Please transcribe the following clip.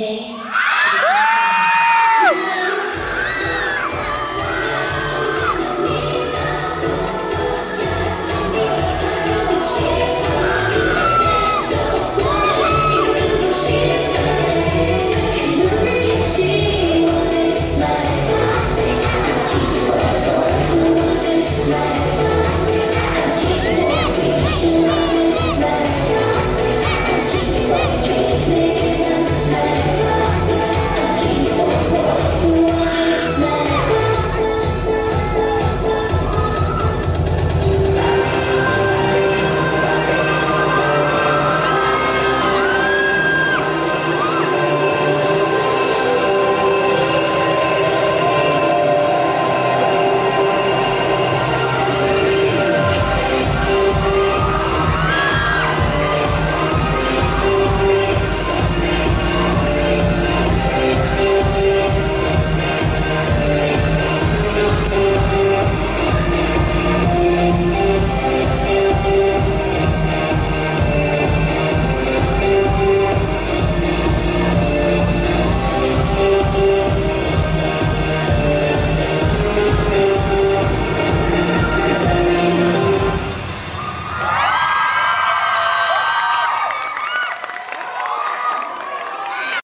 DJ